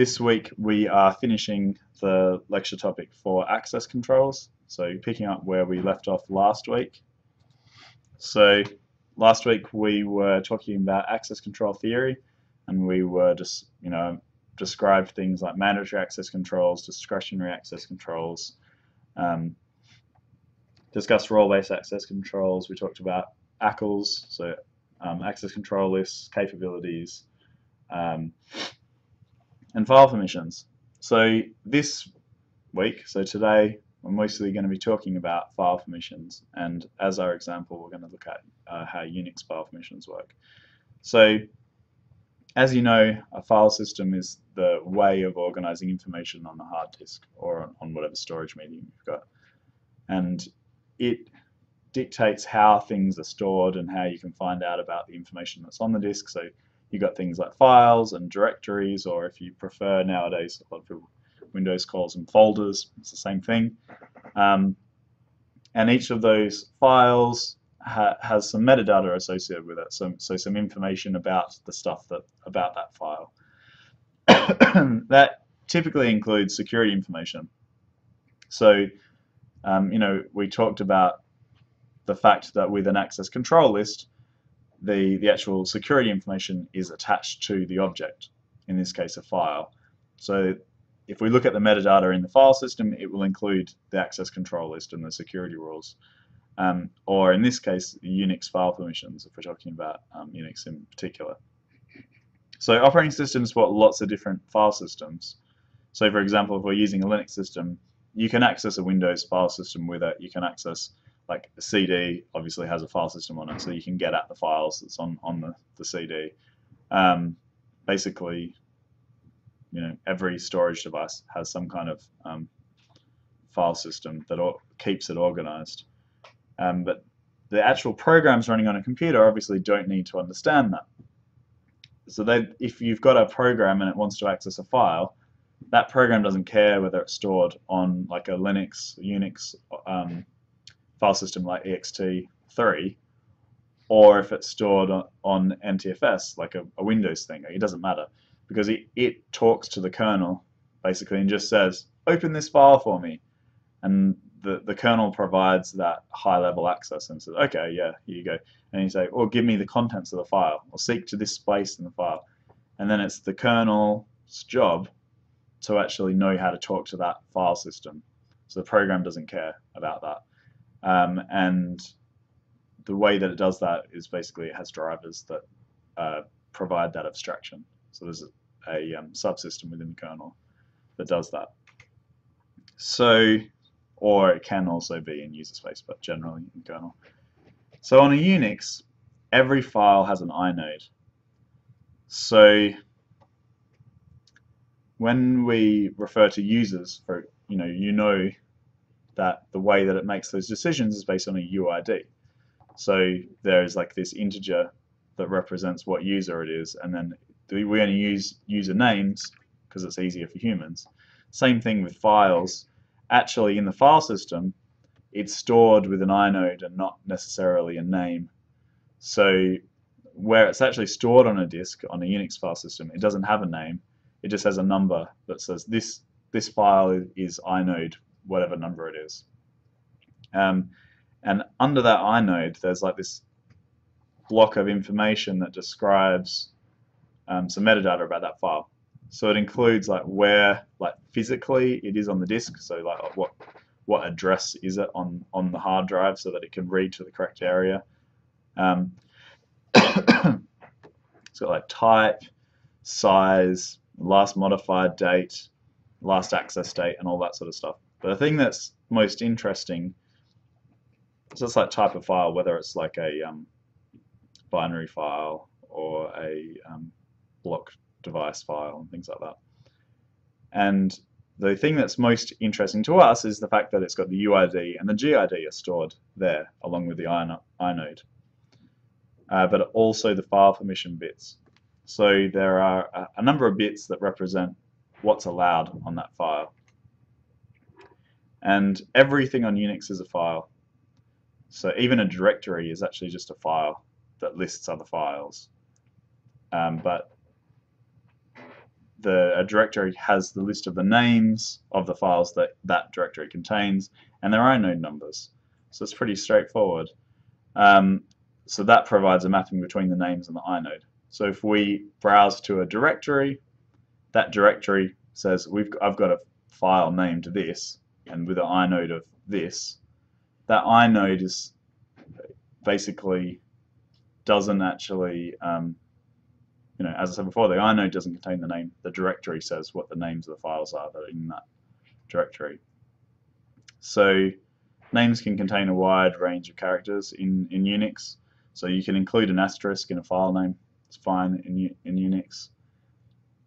this week we are finishing the lecture topic for access controls. So picking up where we left off last week. So last week we were talking about access control theory and we were just, you know, described things like mandatory access controls, discretionary access controls, um, discussed role-based access controls. We talked about ACLs, so um, access control lists, capabilities, um, and file permissions. So this week, so today, we're mostly going to be talking about file permissions, and as our example, we're going to look at uh, how Unix file permissions work. So, as you know, a file system is the way of organizing information on the hard disk or on whatever storage medium you've got. And it dictates how things are stored and how you can find out about the information that's on the disk. So you've got things like files and directories, or if you prefer nowadays, a lot of Windows calls them folders. It's the same thing. Um, and each of those files ha has some metadata associated with it, so, so some information about the stuff that about that file. that typically includes security information. So, um, you know, we talked about the fact that with an access control list, the, the actual security information is attached to the object, in this case a file. So if we look at the metadata in the file system, it will include the access control list and the security rules. Um, or in this case, Unix file permissions, if we're talking about um, Unix in particular. So operating systems support lots of different file systems. So for example, if we're using a Linux system, you can access a Windows file system with it. You can access like a CD obviously has a file system on it, so you can get at the files that's on on the, the CD. Um, basically, you know, every storage device has some kind of um, file system that keeps it organized. Um, but the actual programs running on a computer obviously don't need to understand that. So they, if you've got a program and it wants to access a file, that program doesn't care whether it's stored on like a Linux, Unix, um, file system like ext3 or if it's stored on, NTFS like a, a, Windows thing. It doesn't matter because it, it talks to the kernel basically and just says, open this file for me. And the, the kernel provides that high level access and says, okay, yeah, here you go. And you say, or give me the contents of the file or seek to this space in the file. And then it's the kernel's job to actually know how to talk to that file system. So the program doesn't care about that. Um, and the way that it does that is basically it has drivers that uh, provide that abstraction. So there's a, a um, subsystem within the kernel that does that. So, or it can also be in user space, but generally in kernel. So on a Unix, every file has an inode. So when we refer to users, for you know, you know that the way that it makes those decisions is based on a UID. So there is like this integer that represents what user it is, and then we only use user names because it's easier for humans. Same thing with files. Actually, in the file system, it's stored with an inode and not necessarily a name. So where it's actually stored on a disk on a Unix file system, it doesn't have a name. It just has a number that says this this file is inode whatever number it is. Um, and under that inode, there's like this block of information that describes um, some metadata about that file. So it includes like where, like physically, it is on the disk. So like what what address is it on on the hard drive, so that it can read to the correct area. Um, it's got like type, size, last modified date, last access date, and all that sort of stuff. But the thing that's most interesting is just like type of file, whether it's like a um, binary file or a um, block device file and things like that. And the thing that's most interesting to us is the fact that it's got the UID and the GID are stored there along with the inode. Uh, but also the file permission bits. So there are a, a number of bits that represent what's allowed on that file. And everything on Unix is a file. So even a directory is actually just a file that lists other files. Um, but the a directory has the list of the names of the files that that directory contains and their inode numbers. So it's pretty straightforward. Um, so that provides a mapping between the names and the inode. So if we browse to a directory, that directory says we've I've got a file named this and with an inode of this. That inode is basically doesn't actually um, you know, as I said before, the inode doesn't contain the name. The directory says what the names of the files are that are in that directory. So names can contain a wide range of characters in, in Unix. So you can include an asterisk in a file name. It's fine in, in Unix.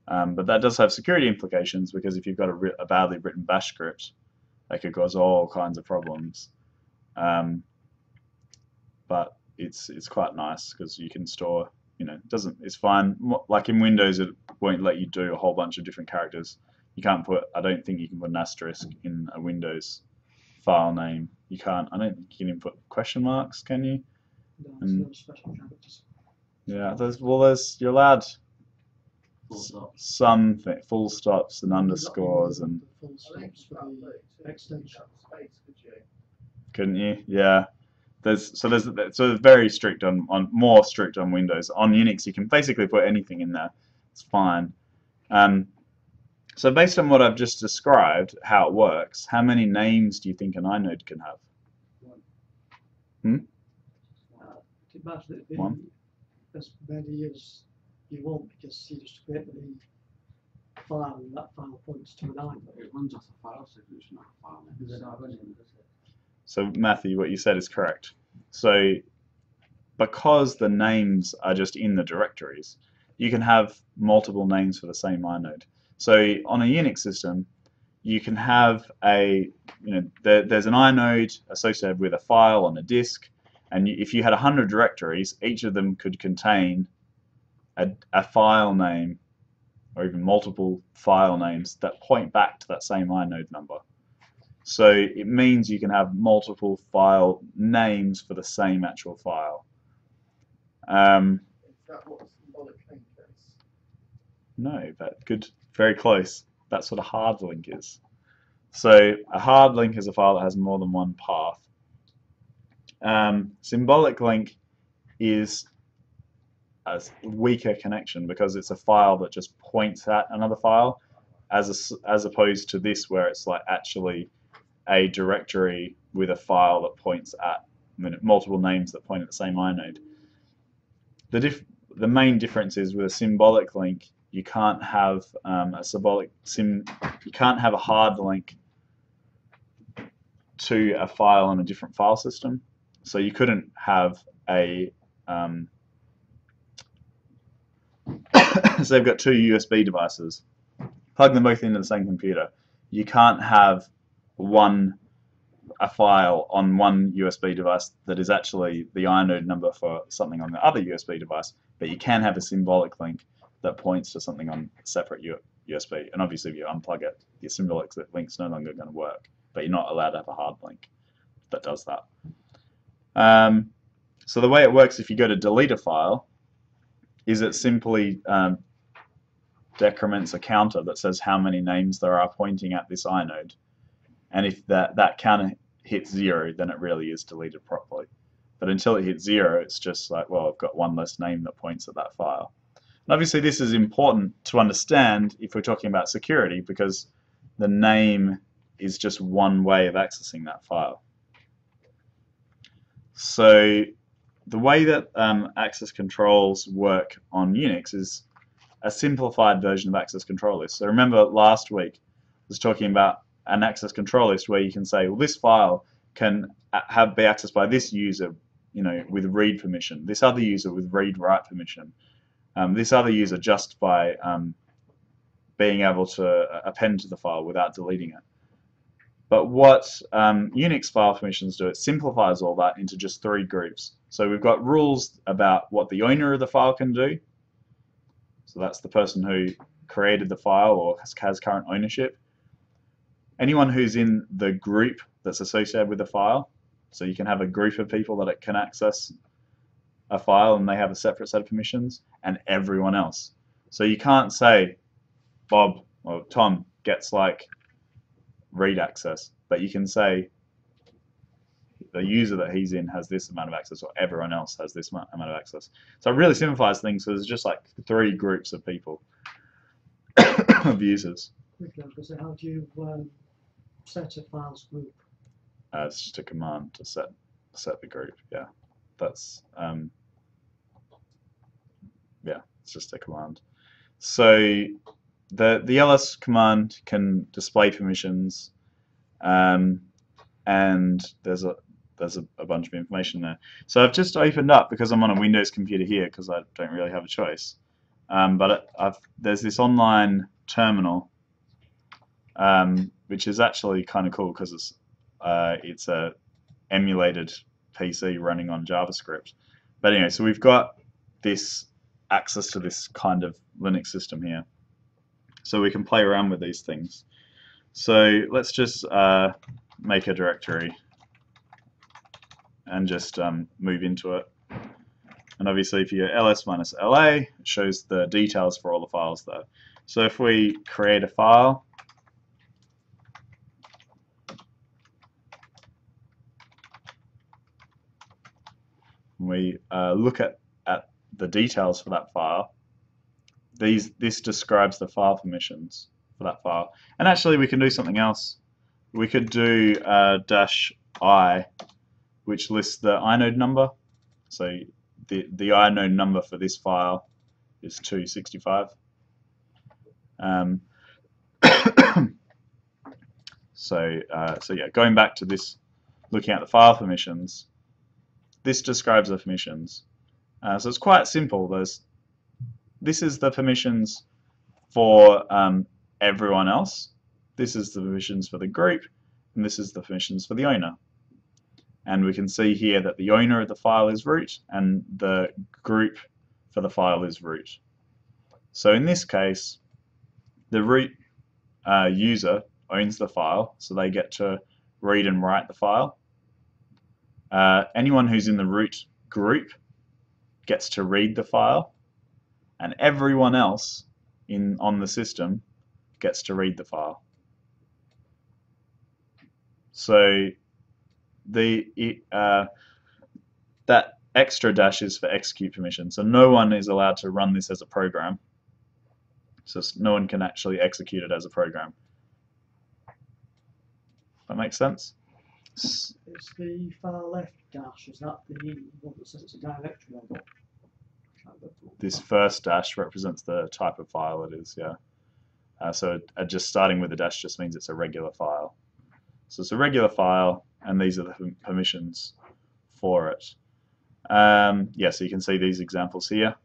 Um, but that does have security implications because if you've got a, a, badly written bash script, that could cause all kinds of problems. Um, but it's it's quite nice because you can store you know, it doesn't. It's fine. Like in Windows, it won't let you do a whole bunch of different characters. You can't put. I don't think you can put an asterisk in a Windows file name. You can't. I don't think you can even put question marks. Can you? No, And- special characters. Yeah. There's well. There's you're allowed. Some full stops and underscores and Full stops for the extension. couldn't you? Yeah. There's so there's so very strict on on more strict on Windows. On Unix, you can basically put anything in there. It's fine. Um, so based on what I've just described, how it works, how many names do you think an inode can have? Might One. as many as you want because you just create the file and that file points to an inode. It runs off a file, so it's not a file name. They're not running, does it? So Matthew, what you said is correct. So because the names are just in the directories, you can have multiple names for the same inode. So on a Unix system, you can have a, you know, there, there's an inode associated with a file on a disk, and if you had 100 directories, each of them could contain a, a file name or even multiple file names that point back to that same inode number. So it means you can have multiple file names for the same actual file. Um, Is that what a symbolic link is? no, but good, very close. That's what a hard link is. So a hard link is a file that has more than one path. Um, symbolic link is a weaker connection because it's a file that just points at another file, as a as opposed to this where it's like actually a directory with a file that points at multiple names that point at the same inode. The diff the main difference is with a symbolic link, you can't have um, a symbolic sim. You can't have a hard link to a file on a different file system. So you couldn't have a. Um, so they've got two USB devices. Plug them both into the same computer. You can't have one a file on one USB device that is actually the inode number for something on the other USB device, but you can have a symbolic link that points to something on a separate USB. And obviously, if you unplug it, your symbolic link's no longer going to work, but you're not allowed to have a hard link that does that. Um, so the way it works if you go to delete a file is it simply um, decrements a counter that says how many names there are pointing at this inode. And if that, that counter hits zero, then it really is deleted properly. But until it hits zero, it's just like, well, I've got one less name that points at that file. And obviously, this is important to understand if we're talking about security because the name is just one way of accessing that file. So the way that um, access controls work on Unix is a simplified version of access control list. So remember last week I was talking about an access control list where you can say, well, this file can have be accessed by this user, you know, with read permission. This other user with read write permission. Um, this other user just by um, being able to uh, append to the file without deleting it. But what um, Unix file permissions do, it simplifies all that into just three groups. So we've got rules about what the owner of the file can do. So that's the person who created the file or has, has current ownership. Anyone who's in the group that's associated with the file. So you can have a group of people that it can access a file and they have a separate set of permissions and everyone else. So you can't say, Bob or Tom gets like read access, but you can say the user that he's in has this amount of access, or everyone else has this amount of access. So it really simplifies things. So there's just like three groups of people of users. Quickly, because how do you um, set a files group? Uh, it's just a command to set set the group. Yeah, that's um, yeah, it's just a command. So the the ls command can display permissions, um, and there's a there's a, a bunch of information there. So I've just opened up because I'm on a Windows computer here because I don't really have a choice. Um, but I've, there's this online terminal, um, which is actually kind of cool because it's uh, it's a emulated PC running on JavaScript. But anyway, so we've got this access to this kind of Linux system here, so we can play around with these things. So let's just uh, make a directory and just um, move into it. And obviously if you ls minus la, it shows the details for all the files there. So if we create a file, we uh, look at, at the details for that file, these this describes the file permissions for that file. And actually we can do something else. We could do uh, dash i, which lists the inode number. So the, the inode number for this file is 265. Um, so, uh, so yeah, going back to this, looking at the file permissions, this describes the permissions. Uh, so it's quite simple. There's, this is the permissions for um, everyone else. This is the permissions for the group, and this is the permissions for the owner. And we can see here that the owner of the file is root, and the group for the file is root. So in this case, the root uh, user owns the file, so they get to read and write the file. Uh, anyone who's in the root group gets to read the file, and everyone else in on the system gets to read the file. So the uh, that extra dash is for execute permission. So no one is allowed to run this as a program. So no one can actually execute it as a program. That makes sense? It's the far left dash, is that the one that says it's a directory or? This first dash represents the type of file it is, yeah. Uh, so uh, just starting with a dash just means it's a regular file. So it's a regular file, and these are the permissions for it. Um, yeah, so you can see these examples here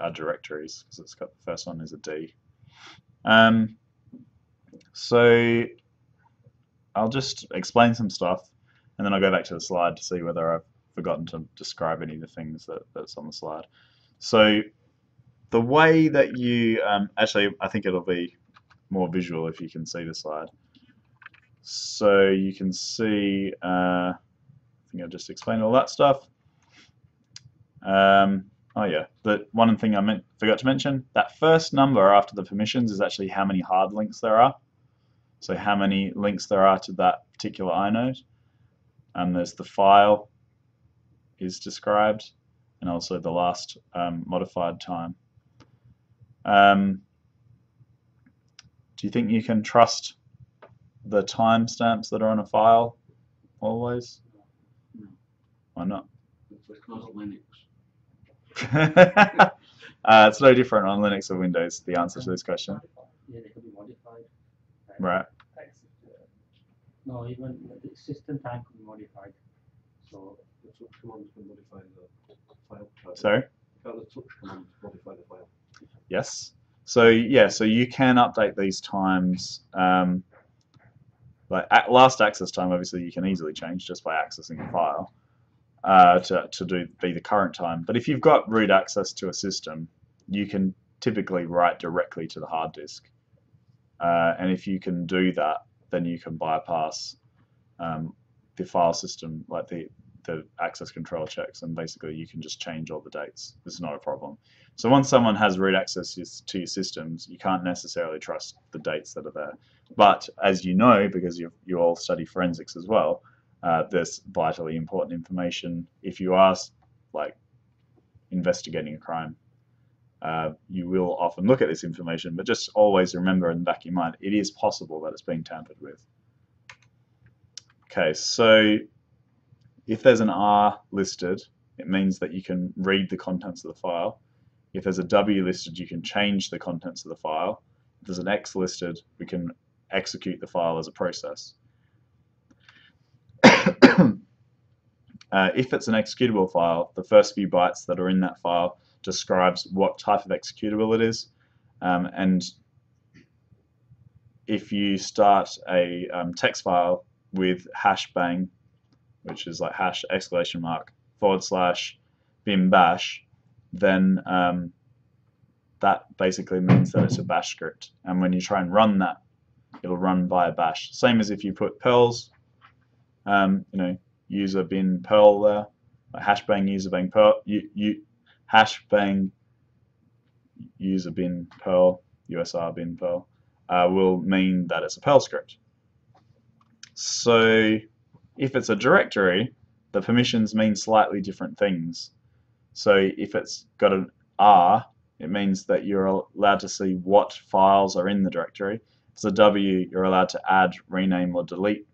are directories because it's got the first one is a D. Um, so I'll just explain some stuff and then I'll go back to the slide to see whether I've forgotten to describe any of the things that, that's on the slide. So the way that you, um, actually I think it'll be more visual if you can see the slide. So you can see, uh, I think I just explained all that stuff. Um, oh yeah, the one thing I meant, forgot to mention, that first number after the permissions is actually how many hard links there are. So how many links there are to that particular inode. And there's the file is described, and also the last um, modified time. Um, do you think you can trust the timestamps that are on a file always? No. Why not? Because Linux. uh, it's no different on Linux or Windows, the answer to this question. Yeah, they can be modified. Right. No, even the system time can be modified. So The touch command can modify the file. Sorry? The touch command modify the file? Yes. So yeah, so you can update these times. Um, like at last access time, obviously you can easily change just by accessing the file uh, to to do be the current time. But if you've got root access to a system, you can typically write directly to the hard disk. Uh, and if you can do that, then you can bypass um, the file system, like the the access control checks, and basically you can just change all the dates. Is not a problem. So once someone has root access to your systems, you can't necessarily trust the dates that are there. But as you know, because you you all study forensics as well, uh, there's vitally important information. If you are like investigating a crime, uh, you will often look at this information, but just always remember in the back of your mind, it is possible that it's being tampered with. Okay, so if there's an R listed, it means that you can read the contents of the file. If there's a W listed, you can change the contents of the file. If there's an X listed, we can execute the file as a process. uh, if it's an executable file, the first few bytes that are in that file describes what type of executable it is. Um, and if you start a um, text file with hash bang, which is like hash exclamation mark forward slash bin bash, then um, that basically means that it's a bash script. And when you try and run that, it'll run via bash. Same as if you put perls, um, you know, user bin perl there, like hash bang user bang perl, you, you hash bang user bin perl usr bin perl uh, will mean that it's a perl script. So if it's a directory, the permissions mean slightly different things. So if it's got an R, it means that you're allowed to see what files are in the directory. If it's a W, you're allowed to add, rename, or delete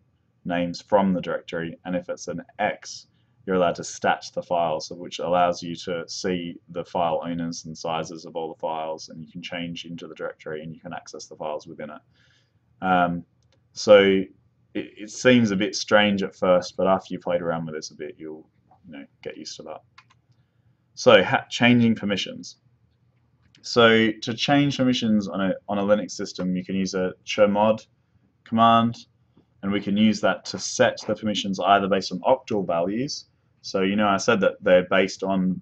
names from the directory. And if it's an X, you're allowed to stat the files, which allows you to see the file owners and sizes of all the files, and you can change into the directory and you can access the files within it. Um, so it, it, seems a bit strange at first, but after you played around with this a bit, you'll you know get used to that. So changing permissions. So to change permissions on a on a Linux system, you can use a chmod command, and we can use that to set the permissions either based on octal values so you know I said that they're based on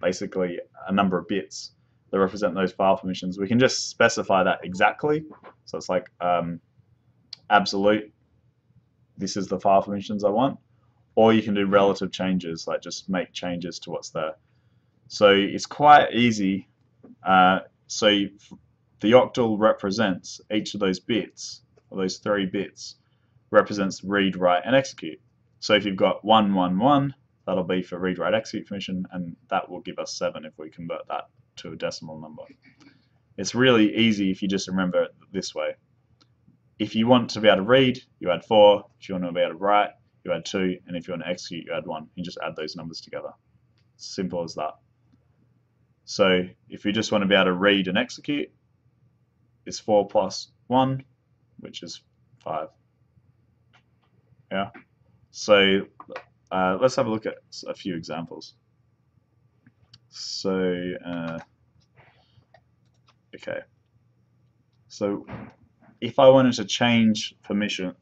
basically a number of bits that represent those file permissions. We can just specify that exactly. So it's like um, absolute, this is the file permissions I want. Or you can do relative changes, like just make changes to what's there. So it's quite easy. Uh, so the octal represents each of those bits, or those three bits, represents read, write, and execute. So if you've got 111, That'll be for read write execute permission, and that will give us 7 if we convert that to a decimal number. It's really easy if you just remember it this way. If you want to be able to read, you add 4. If you want to be able to write, you add 2. And if you want to execute, you add 1. You just add those numbers together. Simple as that. So if you just want to be able to read and execute, it's 4 plus 1, which is 5. Yeah. So uh, let's have a look at a few examples. So, uh, okay. So, if I wanted to change permission,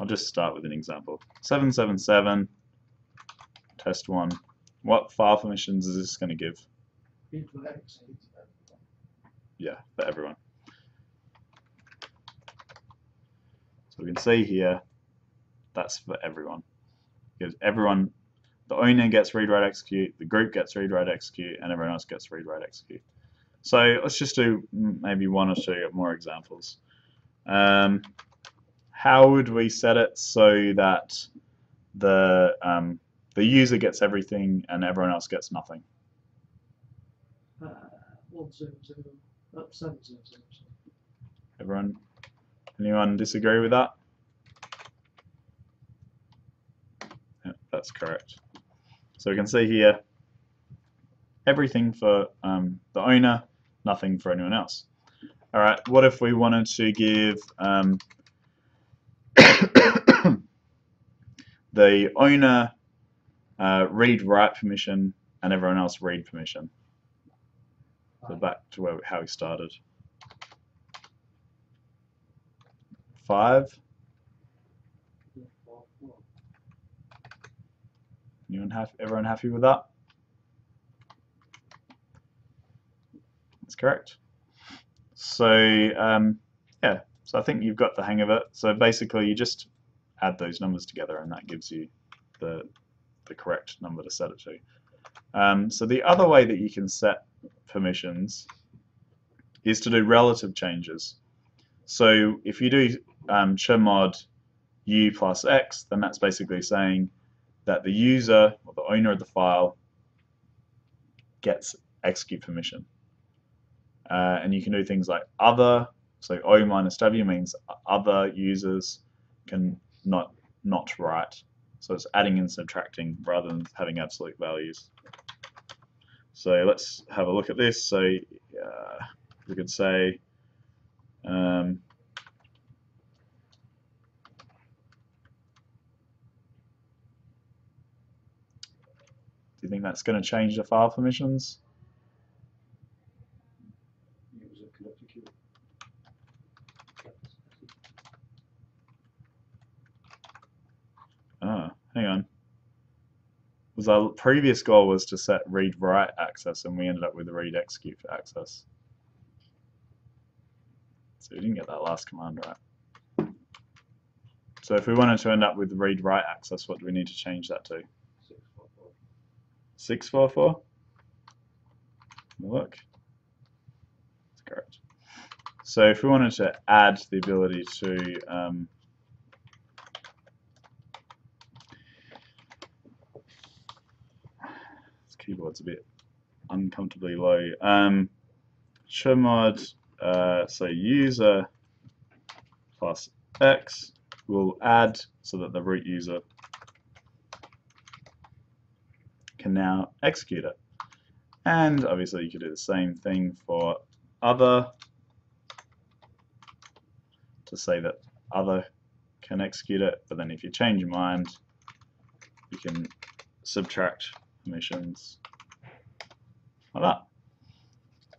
I'll just start with an example. 777, test 1. What file permissions is this going to give? Yeah, for everyone. So we can see here that's for everyone. Because everyone, the owner gets read write execute, the group gets read write execute, and everyone else gets read write execute. So let's just do maybe one or two more examples. Um, how would we set it so that the um, the user gets everything and everyone else gets nothing? Uh, one zero zero, seven zero zero. Everyone Anyone disagree with that? Yeah, that's correct. So we can see here everything for um, the owner, nothing for anyone else. All right, what if we wanted to give um, the owner uh, read write permission and everyone else read permission? So back to where how we started. five. Anyone happy? Everyone happy with that? That's correct. So um, yeah, so I think you've got the hang of it. So basically, you just add those numbers together, and that gives you the the correct number to set it to. Um, so the other way that you can set permissions is to do relative changes. So if you do um, chmod u plus x, then that's basically saying that the user or the owner of the file gets execute permission. Uh, and you can do things like other, so O minus W means other users can not not write. So it's adding and subtracting rather than having absolute values. So let's have a look at this. So uh, we could say um, Do you think that's going to change the file permissions? User can execute. Ah, hang on. Was our previous goal was to set read write access, and we ended up with read execute access. So we didn't get that last command right. So if we wanted to end up with read write access, what do we need to change that to? Six, four, four. Six four four. Look, that's correct. So if we wanted to add the ability to um, keyboard's a bit uncomfortably low. Um, chmod, uh, so user plus x will add so that the root user can now execute it. And obviously you could do the same thing for other to say that other can execute it, but then if you change your mind, you can subtract permissions like that.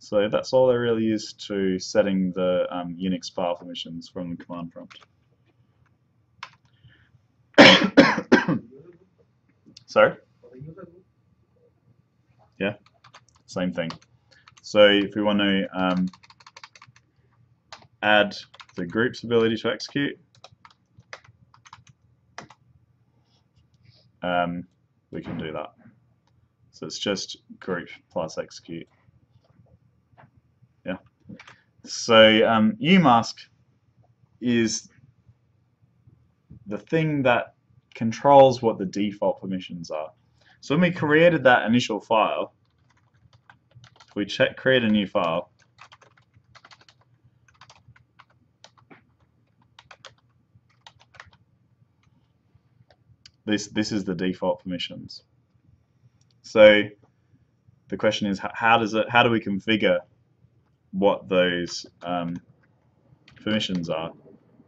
So that's all there really is to setting the um, Unix file permissions from the command prompt. Sorry? Yeah, same thing. So if we want to um, add the group's ability to execute, um, we can do that. It's just group plus execute. Yeah. So um, umask is the thing that controls what the default permissions are. So when we created that initial file, we check create a new file, this this is the default permissions. So the question is, how does it? How do we configure what those um, permissions are?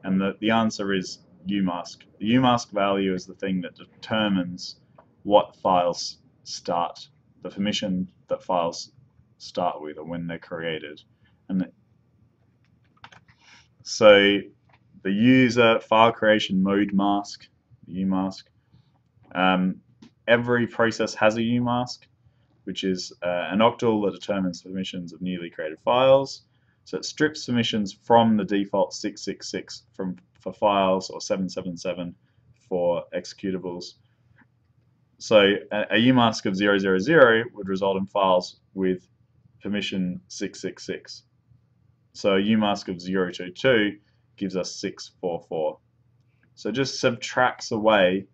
And the, the answer is umask. The umask value is the thing that determines what files start, the permission that files start with or when they're created. And so the user file creation mode mask, the umask, um, every process has a umask, which is uh, an octal that determines permissions of newly created files. So it strips permissions from the default 666 from for files or 777 for executables. So a, a umask of 000 would result in files with permission 666. So a umask of 022 gives us 644. So it just subtracts away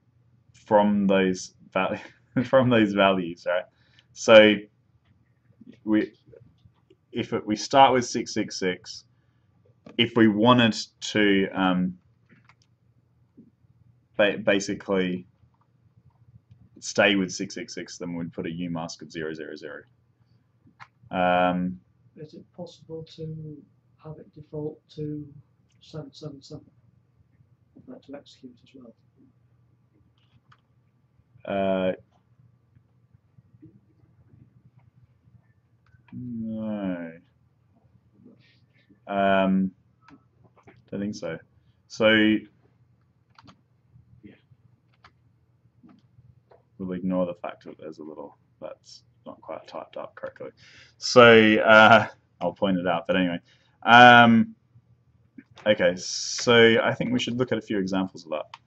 from those from those values, right? So we if it, we start with 666, if we wanted to um, ba- basically stay with 666, then we'd put a umask of 000. Um, Is it possible to have it default to 777? That to execute as well. Uh, no. Um, don't think so. So we'll ignore the fact that there's a little that's not quite typed up correctly. So uh, I'll point it out. But anyway, um, okay. So I think we should look at a few examples of that.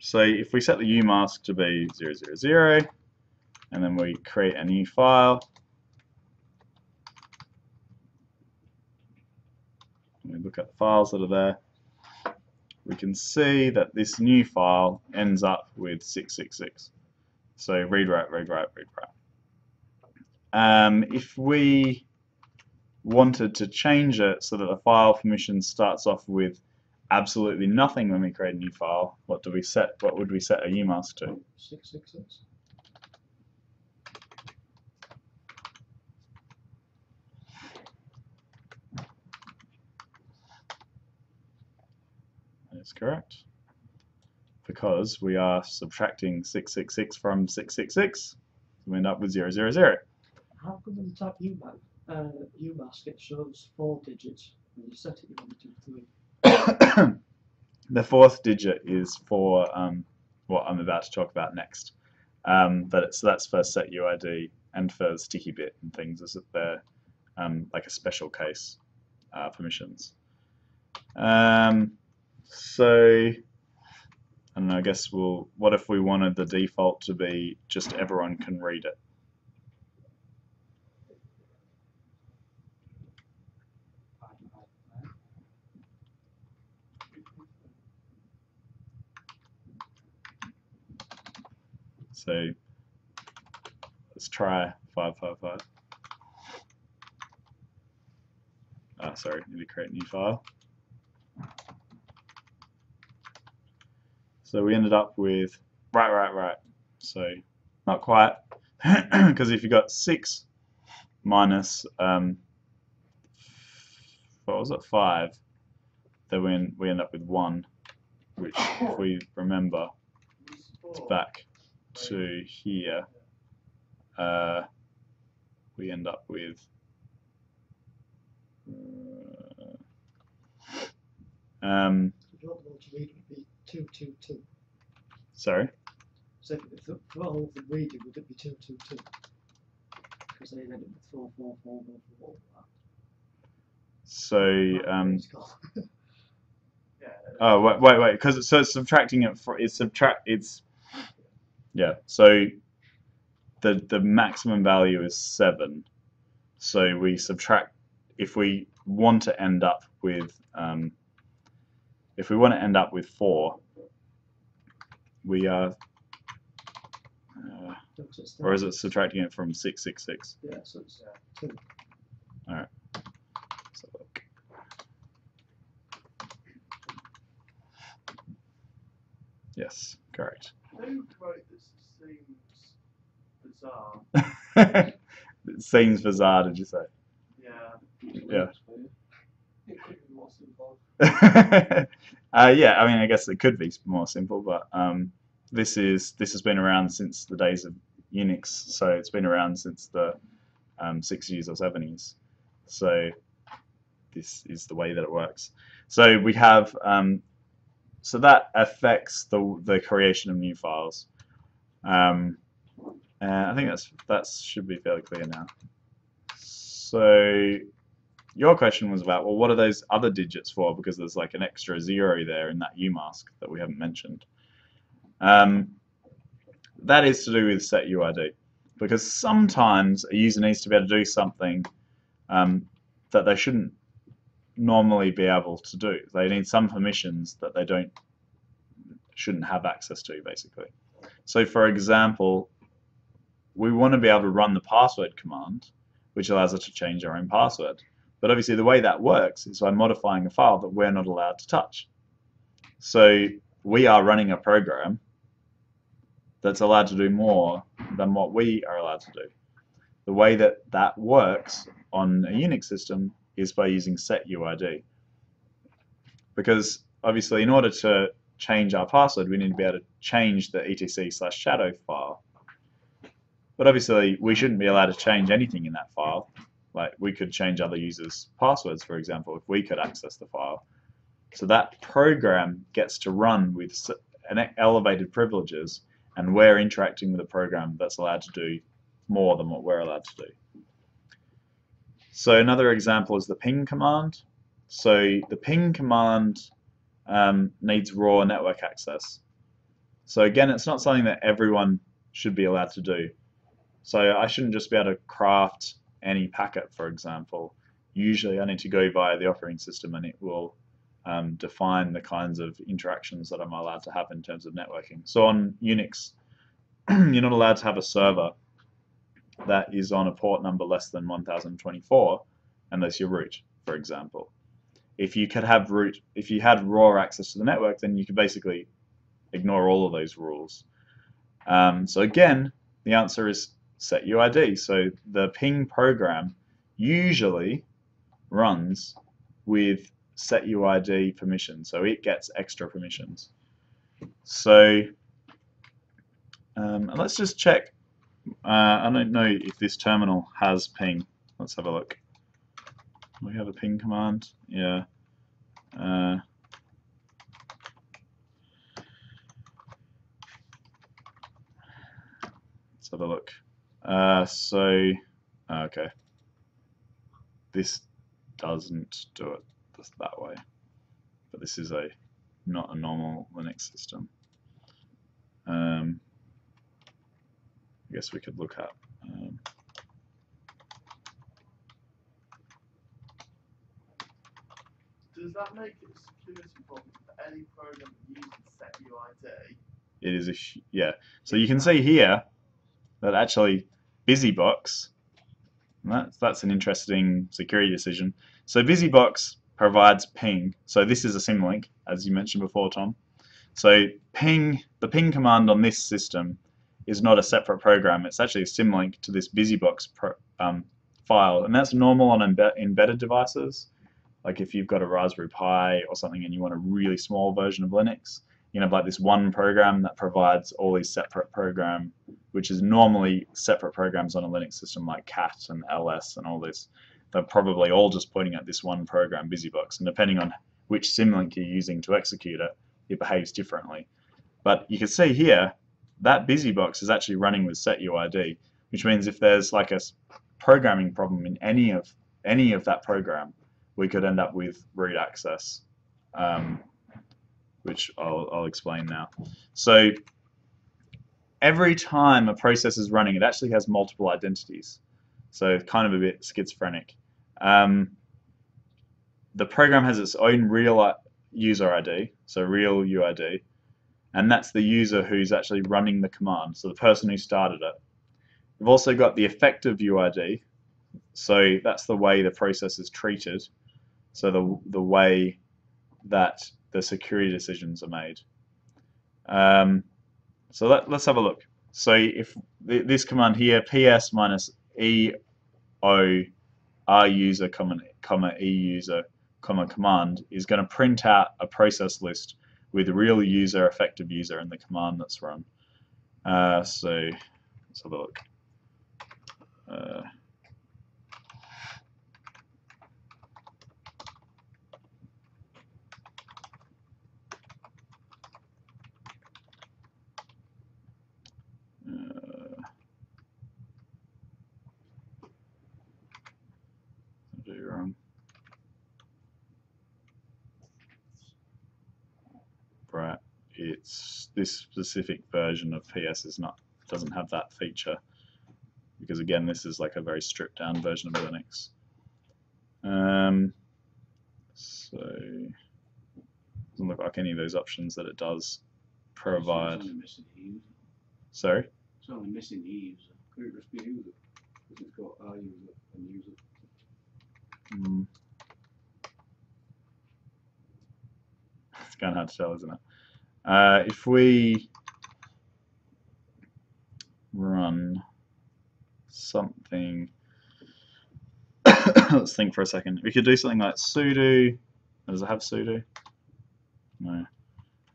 So if we set the umask to be 000, and then we create a new file, and we look at the files that are there, we can see that this new file ends up with 666. So read write, read write, read write. Um, if we wanted to change it so that the file permission starts off with absolutely nothing when we create a new file, what do we set? What would we set a umask to? Six six six. That is correct. Because we are subtracting 666 from 666, we end up with 000. How come when you type UMask, uh, UMask it shows four digits when you set it you want to three? the fourth digit is for um, what I'm about to talk about next. Um, but so that's for set UID and for sticky bit and things is if they're um, like a special case uh, permissions. Um, so I. I guess we'll. What if we wanted the default to be just everyone can read it? So let's try 555. Ah, sorry, need to create a new file. So we ended up with right, right, right. So not quite, because if you got six minus um, what was it, five, then we end, we end up with one, which if we remember, it's back to here, uh, we end up with uh, um, If you want them all to read it would be two two two. sorry, So if the, for all of them reading would it be two two two? Because they end up with four four four four four. so um, It's oh wait wait wait because so it's subtracting it for it's subtract it's yeah so the the maximum value is seven. So we subtract if we want to end up with um, if we want to end up with four we are uh, or is it subtracting it from 666 Yeah, so it's two. Let's have a look. yes correct Who wrote this seems bizarre. it seems bizarre did you say Yeah. Yeah. It could be more simple. uh, yeah, I mean, I guess it could be more simple, but um, this is this has been around since the days of Unix, so it's been around since the um, 60s or 70s. So this is the way that it works. So we have um, so that affects the the creation of new files. Um, and I think that's that should be fairly clear now. So your question was about well what are those other digits for? Because there's like an extra zero there in that umask that we haven't mentioned. Um, that is to do with set uid because sometimes a user needs to be able to do something um, that they shouldn't normally be able to do. They need some permissions that they don't shouldn't have access to basically. So for example we want to be able to run the password command which allows us to change our own password but obviously the way that works is by modifying a file that we're not allowed to touch. So we are running a program that's allowed to do more than what we are allowed to do. The way that that works on a Unix system is by using setuid. Because obviously in order to change our password we need to be able to change the etc slash shadow file. But obviously we shouldn't be allowed to change anything in that file like we could change other users' passwords, for example, if we could access the file. So that program gets to run with elevated privileges, and we're interacting with a program that's allowed to do more than what we're allowed to do. So another example is the ping command. So the ping command um, needs raw network access. So again, it's not something that everyone should be allowed to do. So I shouldn't just be able to craft any packet, for example. Usually I need to go via the operating system and it will um, define the kinds of interactions that I'm allowed to have in terms of networking. So on Unix, you're not allowed to have a server that is on a port number less than 1024 unless you're root, for example. If you could have root, if you had raw access to the network, then you could basically ignore all of those rules. Um, so again, the answer is set UID. So the ping program usually runs with set UID permission, so it gets extra permissions. So um, let's just check. Uh, I don't know if this terminal has ping. Let's have a look. We have a ping command. Yeah. Uh, let's have a look. Uh, so, okay. This doesn't do it this, that way, but this is a not a normal Linux system. Um, I guess we could look at. Um, Does that make it a security problem for any program that uses set UID? it is a yeah. So you can see here that actually BusyBox. That's that's an interesting security decision. So BusyBox provides ping. So this is a symlink, as you mentioned before, Tom. So ping, the ping command on this system is not a separate program. It's actually a symlink to this BusyBox pro, um, file, and that's normal on embe embedded devices. Like if you've got a Raspberry Pi or something and you want a really small version of Linux, you have like this one program that provides all these separate program, which is normally separate programs on a Linux system like cat and ls and all this. They're probably all just pointing at this one program, BusyBox, and depending on which symlink you're using to execute it, it behaves differently. But you can see here that BusyBox is actually running with setuid, which means if there's like a programming problem in any of any of that program, we could end up with root access, um, which I'll, I'll explain now. So every time a process is running, it actually has multiple identities. So kind of a bit schizophrenic. Um, the program has its own real user ID, so real UID, and that's the user who's actually running the command, so the person who started it. We've also got the effective UID, so that's the way the process is treated, so the, the way that the security decisions are made. Um, so let, us have a look. So if th this command here, ps minus e o r user comma, comma e user comma command is going to print out a process list with real user, effective user, and the command that's run. Uh, so let's have a look. Uh, do wrong. Right, it's this specific version of PS is not doesn't have that feature because again this is like a very stripped down version of Linux. Um, so doesn't look like any of those options that it does provide. It's only missing the. Sorry. It's only missing user. Could it just be user? Because it's got our user and user. Mm. It's kind of hard to tell, isn't it? Uh, if we run something, let's think for a second. We could do something like sudo. Does it have sudo? No.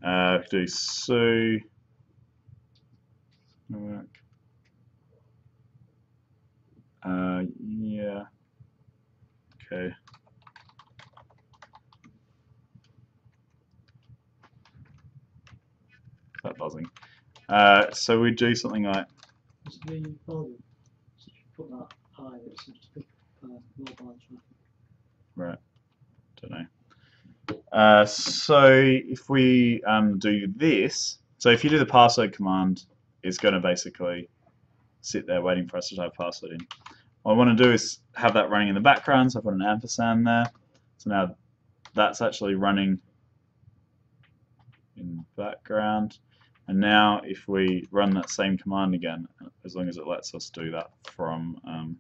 Uh, do su. Work. Uh, yeah. Okay. Is that buzzing? Uh, so we do something like right. Don't know. Uh, so if we um, do this, So if you do the password command, it's going to basically sit there waiting for us to type password in. What I want to do is have that running in the background, so I put an ampersand there. So now that's actually running in the background. And now if we run that same command again, as long as it lets us do that from um,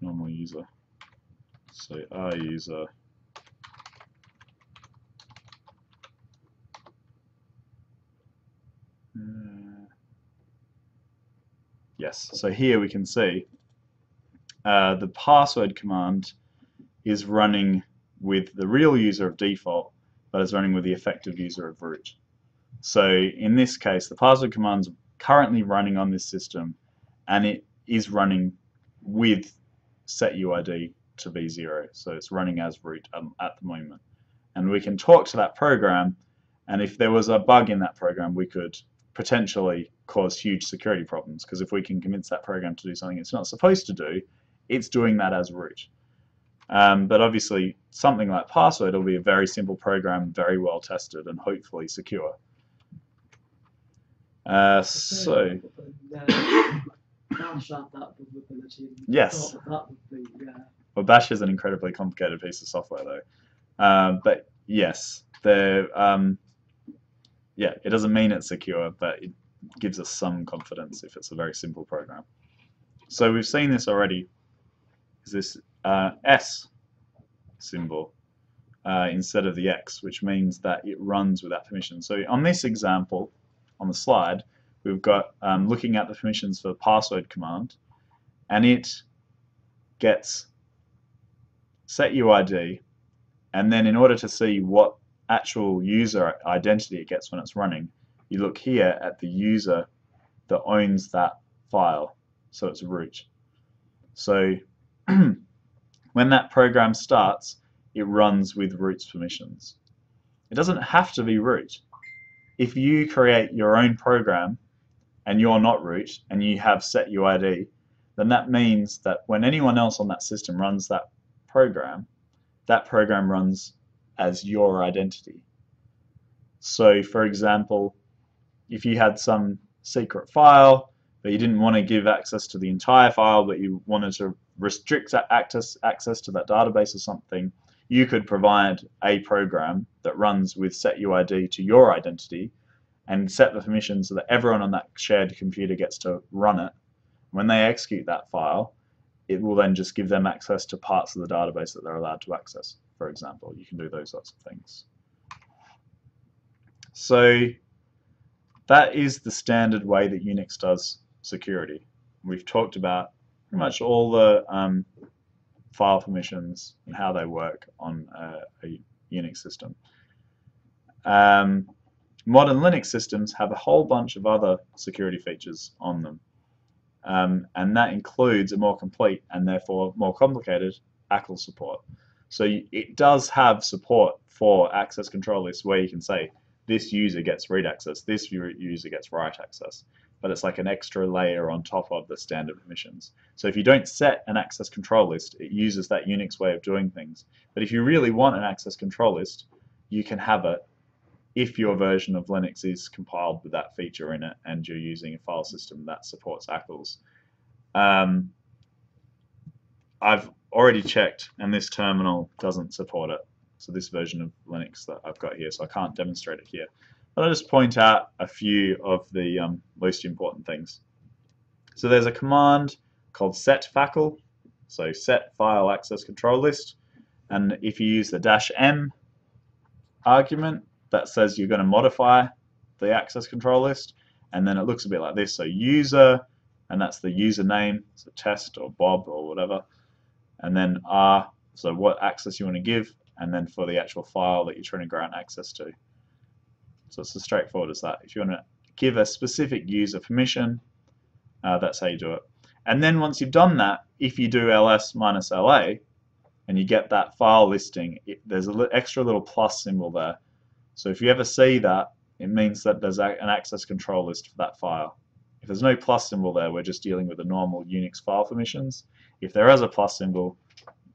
normal user. So our user uh, Yes, so here we can see uh, the password command is running with the real user of default, but is running with the effective user of root. So in this case, the password command's currently running on this system, and it is running with setuid to be zero. So it's running as root um, at the moment. And we can talk to that program, and if there was a bug in that program, we could potentially cause huge security problems because if we can convince that program to do something it's not supposed to do, it's doing that as root. Um, but obviously, something like password will be a very simple program, very well tested, and hopefully secure. Uh, so, Yes. well, Bash is an incredibly complicated piece of software, though. Um, but yes, the um, yeah, it doesn't mean it's secure, but it gives us some confidence if it's a very simple program. So we've seen this already. Is this uh, S symbol uh, instead of the X, which means that it runs without permission. So on this example, on the slide, we've got um, looking at the permissions for the password command, and it gets setuid, and then in order to see what actual user identity it gets when it's running, you look here at the user that owns that file, so it's root. So when that program starts, it runs with root's permissions. It doesn't have to be root. If you create your own program and you're not root and you have setuid, then that means that when anyone else on that system runs that program, that program runs as your identity. So, for example, if you had some secret file, but you didn't want to give access to the entire file, but you wanted to restrict access, access to that database or something, you could provide a program that runs with setuid to your identity and set the permission so that everyone on that shared computer gets to run it. When they execute that file, it will then just give them access to parts of the database that they're allowed to access, for example. You can do those sorts of things. So that is the standard way that Unix does security. We've talked about pretty much all the um, file permissions and how they work on a, a Unix system. Um, modern Linux systems have a whole bunch of other security features on them. Um, and that includes a more complete and therefore more complicated ACL support. So it does have support for access control lists where you can say this user gets read access, this user gets write access, but it's like an extra layer on top of the standard permissions. So if you don't set an access control list, it uses that Unix way of doing things. But if you really want an access control list, you can have it if your version of Linux is compiled with that feature in it and you're using a file system that supports ACLs. Um, I've already checked and this terminal doesn't support it. So this version of Linux that I've got here, so I can't demonstrate it here. But I'll just point out a few of the um, most important things. So there's a command called setfacl, so set file access control list, and if you use the dash m argument, that says you're going to modify the access control list, and then it looks a bit like this. So user, and that's the username, so test or Bob or whatever, and then R, so what access you want to give, and then for the actual file that you're trying to grant access to. So it's as straightforward as that. If you want to give a specific user permission, uh, that's how you do it. And then once you've done that, if you do ls minus la, and you get that file listing, it, there's an extra little plus symbol there. So if you ever see that, it means that there's a, an access control list for that file. If there's no plus symbol there, we're just dealing with the normal Unix file permissions. If there is a plus symbol,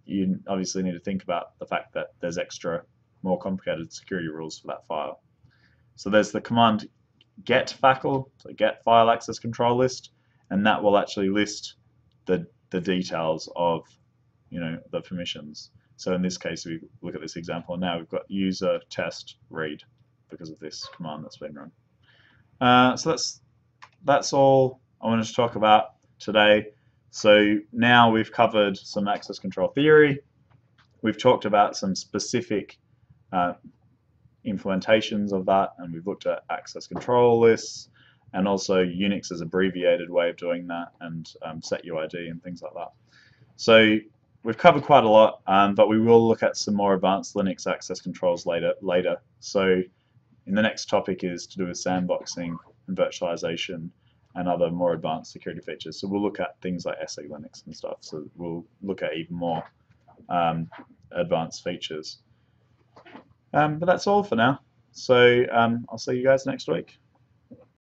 you obviously need to think about the fact that there's extra, more complicated security rules for that file. So there's the command get so get file access control list, and that will actually list the the details of you know the permissions. So in this case, we look at this example now. We've got user test read because of this command that's been run. Uh, so that's that's all I wanted to talk about today. So now we've covered some access control theory. We've talked about some specific uh, implementations of that, and we've looked at access control lists, and also Unix's abbreviated way of doing that, and um, setuid and things like that. So we've covered quite a lot, um, but we will look at some more advanced Linux access controls later. Later, so in the next topic is to do with sandboxing and virtualization and other more advanced security features. So we'll look at things like SE Linux and stuff. So we'll look at even more um, advanced features. Um, but that's all for now. So um, I'll see you guys next week.